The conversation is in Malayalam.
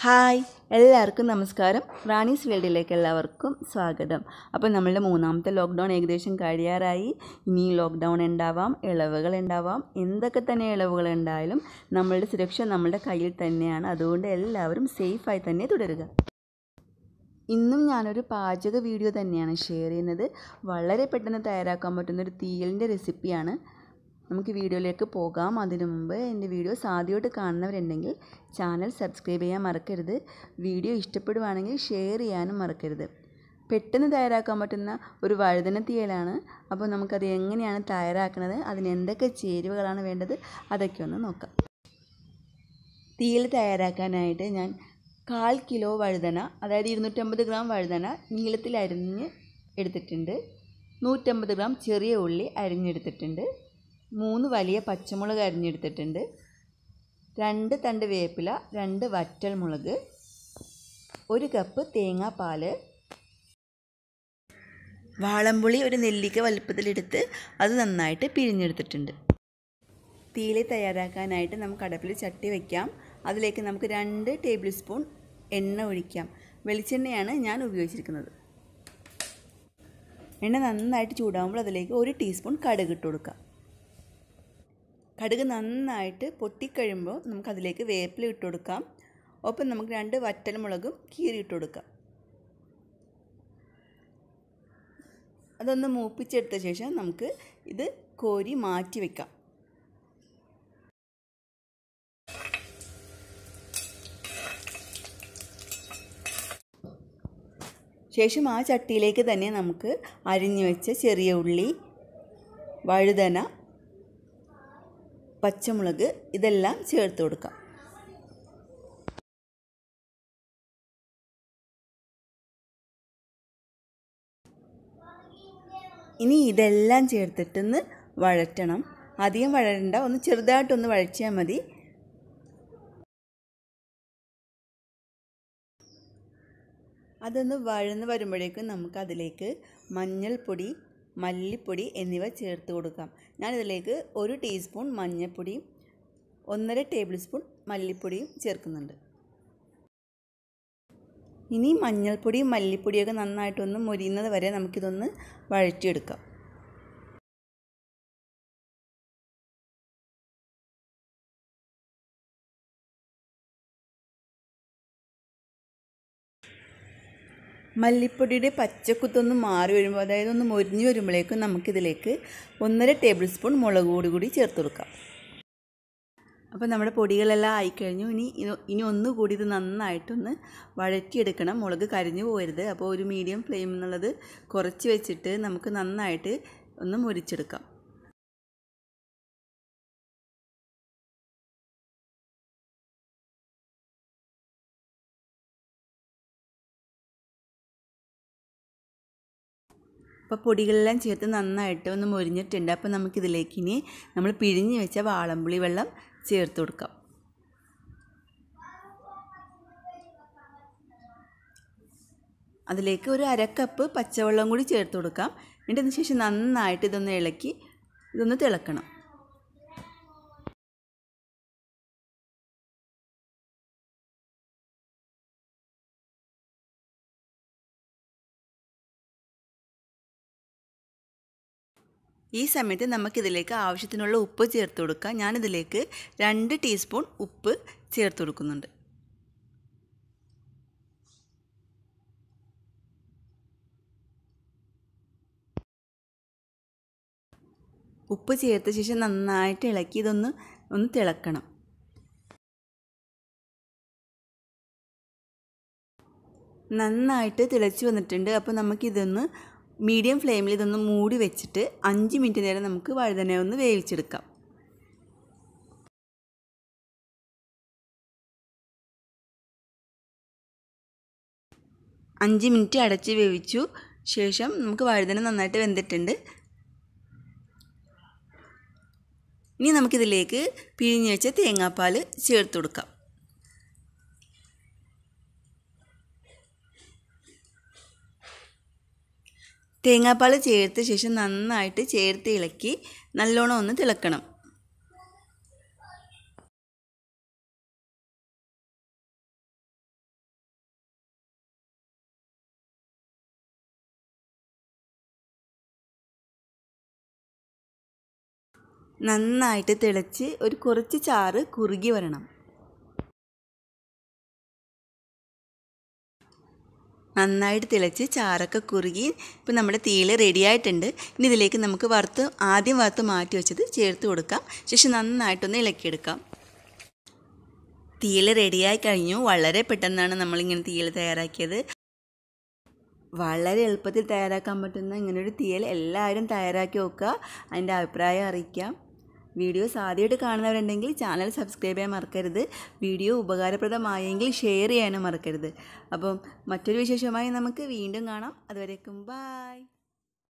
ഹായ് എല്ലാവർക്കും നമസ്കാരം. റാണീസ് വേൾഡിലേക്ക് എല്ലാവർക്കും സ്വാഗതം. അപ്പോൾ നമ്മളുടെ മൂന്നാമത്തെ ലോക്ക്ഡൗൺ ഏകദേശം കഴിയാറായി. ഇനി ലോക്ക്ഡൗൺ ഉണ്ടാവാം ഇളവുകൾ ഉണ്ടാവാം. എന്തൊക്കെ തന്നെ ഇളവുകൾ ഉണ്ടായാലും നമ്മളുടെ സുരക്ഷ നമ്മളുടെ കയ്യിൽ തന്നെയാണ്. അതുകൊണ്ട് എല്ലാവരും സേഫായി തന്നെ തുടരുക. ഇന്നും ഞാനൊരു പാചക വീഡിയോ തന്നെയാണ് ഷെയർ ചെയ്യുന്നത്. വളരെ പെട്ടെന്ന് തയ്യാറാക്കാൻ പറ്റുന്ന ഒരു തീയലിന്റെ റെസിപ്പിയാണ്. നമുക്ക് വീഡിയോയിലേക്ക് പോകാം. അതിനു മുമ്പ് എന്റെ വീഡിയോസ് ആദ്യമായിട്ട് കാണുന്നവരുണ്ടെങ്കിൽ ചാനൽ സബ്സ്ക്രൈബ് ചെയ്യാൻ മറക്കരുത്. വീഡിയോ ഇഷ്ടപ്പെടുവാണെങ്കിൽ ഷെയർ ചെയ്യാനും മറക്കരുത്. പെട്ടെന്ന് തയ്യാറാക്കാൻ പറ്റുന്ന ഒരു വഴുതന തീയലാണ്. അപ്പോൾ നമുക്കത് എങ്ങനെയാണ് തയ്യാറാക്കുന്നത് അതിന് എന്തൊക്കെ ചേരുവകളാണ് വേണ്ടത് അതൊക്കെ ഒന്ന് നോക്കാം. തീയൽ തയ്യാറാക്കാനായിട്ട് ഞാൻ കാൽ കിലോ വഴുതന അതായത് ഇരുന്നൂറ്റമ്പത് ഗ്രാം വഴുതന നീളത്തിൽ അരിഞ്ഞ് എടുത്തിട്ടുണ്ട്. നൂറ്റമ്പത് ഗ്രാം ചെറിയ ഉള്ളി അരിഞ്ഞെടുത്തിട്ടുണ്ട്. മൂന്ന് വലിയ പച്ചമുളക് അരിഞ്ഞെടുത്തിട്ടുണ്ട്. രണ്ട് തണ്ട് വേപ്പില രണ്ട് വറ്റൽ മുളക് ഒരു കപ്പ് തേങ്ങാപ്പാൽ വാളംപുളി ഒരു നെല്ലിക്ക വലുപ്പത്തിലെടുത്ത് അത് നന്നായിട്ട് പിഴിഞ്ഞെടുത്തിട്ടുണ്ട്. തീലെ തയ്യാറാക്കാനായിട്ട് നമുക്ക് അടപ്പിൽ ചട്ടി വയ്ക്കാം അതിലേക്ക് നമുക്ക് രണ്ട് ടേബിൾ സ്പൂൺ എണ്ണ ഒഴിക്കാം. വെളിച്ചെണ്ണയാണ് ഞാൻ ഉപയോഗിച്ചിരിക്കുന്നത്. എണ്ണ നന്നായിട്ട് ചൂടാകുമ്പോൾ അതിലേക്ക് ഒരു ടീസ്പൂൺ കടുക് ഇട്ട് കൊടുക്കാം. കടുക് നന്നായിട്ട് പൊട്ടിക്കഴിയുമ്പോൾ നമുക്കതിലേക്ക് വേപ്പില ഇട്ട് കൊടുക്കാം. ഒപ്പം നമുക്ക് രണ്ട് വറ്റൽ മുളകും കീറി ഇട്ട് കൊടുക്കാം. അതൊന്ന് മൂപ്പിച്ചെടുത്ത ശേഷം നമുക്ക് ഇത് കോരി മാറ്റി വെക്കാം. ശേഷം ആ ചട്ടിയിലേക്ക് തന്നെ നമുക്ക് അരിഞ്ഞു വെച്ച ചെറിയ ഉള്ളി വഴുതന പച്ചമുളക് ഇതെല്ലാം ചേർത്ത് കൊടുക്കാം. ഇനി ഇതെല്ലാം ചേർത്തിട്ടൊന്ന് വഴറ്റണം. അധികം വഴരണ്ട ഒന്ന് ചെറുതായിട്ടൊന്ന് വഴച്ചാൽ മതി. അതൊന്ന് വഴന്ന് വരുമ്പോഴേക്കും നമുക്ക് അതിലേക്ക് മഞ്ഞൾപ്പൊടി മല്ലിപ്പൊടി എന്നിവ ചേർത്ത് കൊടുക്കാം. ഞാനിതിലേക്ക് ഒരു ടീസ്പൂൺ മഞ്ഞൾപ്പൊടിയും ഒന്നര ടേബിൾ സ്പൂൺ മല്ലിപ്പൊടിയും ചേർക്കുന്നുണ്ട്. ഇനി മഞ്ഞൾപ്പൊടിയും മല്ലിപ്പൊടിയൊക്കെ നന്നായിട്ടൊന്ന് മുരിയുന്നത് വരെ നമുക്കിതൊന്ന് വഴറ്റിയെടുക്കാം. മല്ലിപ്പൊടിയുടെ പച്ചക്കുത്തൊന്ന് മാറി വരുമ്പോൾ അതായത് ഒന്ന് മൊരിഞ്ഞ് വരുമ്പോഴേക്കും നമുക്കിതിലേക്ക് ഒന്നര ടേബിൾ സ്പൂൺ മുളക് പൊടി കൂടി ചേർത്ത് കൊടുക്കാം. അപ്പോൾ നമ്മുടെ പൊടികളെല്ലാം ആയിക്കഴിഞ്ഞു. ഇനി ഇനി ഒന്നുകൂടി ഇത് നന്നായിട്ടൊന്ന് വഴറ്റിയെടുക്കണം. മുളക് കരിഞ്ഞു പോകരുത്. അപ്പോൾ ഒരു മീഡിയം ഫ്ലെയിം എന്നുള്ളത് കുറച്ച് വെച്ചിട്ട് നമുക്ക് നന്നായിട്ട് ഒന്ന് മുരിച്ചെടുക്കാം. അപ്പോൾ പൊടികളെല്ലാം ചേർത്ത് നന്നായിട്ട് ഒന്ന് മൊരിഞ്ഞിട്ടുണ്ട്. അപ്പോൾ നമുക്കിതിലേക്ക് ഇനി നമ്മൾ പിഴിഞ്ഞ് വെച്ച വാളംപുളി വെള്ളം ചേർത്ത് കൊടുക്കാം. അതിലേക്ക് ഒരു അരക്കപ്പ് പച്ചവെള്ളം കൂടി ചേർത്ത് കൊടുക്കാം. എന്നിട്ട് അതിന് ശേഷം നന്നായിട്ട് ഇതൊന്ന് ഇളക്കി ഇതൊന്ന് തിളക്കണം. ഈ സമയത്ത് നമുക്കിതിലേക്ക് ആവശ്യത്തിനുള്ള ഉപ്പ് ചേർത്ത് കൊടുക്കാം. ഞാനിതിലേക്ക് രണ്ട് ടീസ്പൂൺ ഉപ്പ് ചേർത്ത് കൊടുക്കുന്നുണ്ട്. ഉപ്പ് ചേർത്ത ശേഷം നന്നായിട്ട് ഇളക്കി ഇതൊന്ന് ഒന്ന് തിളക്കണം. നന്നായിട്ട് തിളച്ച് വന്നിട്ടുണ്ട്. അപ്പോൾ നമുക്കിതൊന്ന് മീഡിയം ഫ്ലെയിമിൽ ഇതൊന്ന് മൂടി വെച്ചിട്ട് അഞ്ച് മിനിറ്റ് നേരം നമുക്ക് വഴുതന ഒന്ന് വേവിച്ചെടുക്കാം. അഞ്ച് മിനിറ്റ് അടച്ച് വേവിച്ചു. ശേഷം നമുക്ക് വഴുതന നന്നായിട്ട് വെന്തിട്ടുണ്ട്. ഇനി നമുക്കിതിലേക്ക് പിഴിഞ്ഞ് വെച്ച തേങ്ങാപ്പാൽ ചേർത്ത് കൊടുക്കാം. തേങ്ങാപ്പാൽ ചേർത്ത ശേഷം നന്നായിട്ട് ചേർത്ത് ഇളക്കി നല്ലോണം ഒന്ന് തിളക്കണം. നന്നായിട്ട് തിളച്ച് ഒരു കുറച്ച് ചാറ് കുറുകി വരണം. നന്നായിട്ട് തിളച്ച് ചാറൊക്കെ കുറുകി ഇപ്പം നമ്മുടെ തീയിൽ റെഡിയായിട്ടുണ്ട് ഇനി ഇതിലേക്ക് നമുക്ക് വറുത്ത് ആദ്യം വറുത്ത് മാറ്റി വെച്ചത് ചേർത്ത് കൊടുക്കാം. ശേഷം നന്നായിട്ടൊന്ന് ഇളക്കിയെടുക്കാം. തീയിൽ റെഡിയായി കഴിഞ്ഞു. വളരെ പെട്ടെന്നാണ് നമ്മളിങ്ങനെ തീയിൽ തയ്യാറാക്കിയത്. വളരെ എളുപ്പത്തിൽ തയ്യാറാക്കാൻ പറ്റുന്ന ഇങ്ങനൊരു തീയൽ എല്ലാവരും തയ്യാറാക്കി നോക്കുക അതിന്റെ അഭിപ്രായം അറിയിക്കാം. വീഡിയോസ് ആദ്യമായിട്ട് കാണുന്നവരുണ്ടെങ്കിൽ ചാനൽ സബ്സ്ക്രൈബ് ചെയ്യാൻ മറക്കരുത്. വീഡിയോ ഉപകാരപ്രദമായെങ്കിൽ ഷെയർ ചെയ്യാനും മറക്കരുത്. അപ്പം മറ്റൊരു വിശേഷമായി നമുക്ക് വീണ്ടും കാണാം. അതുവരേക്കും ബായ്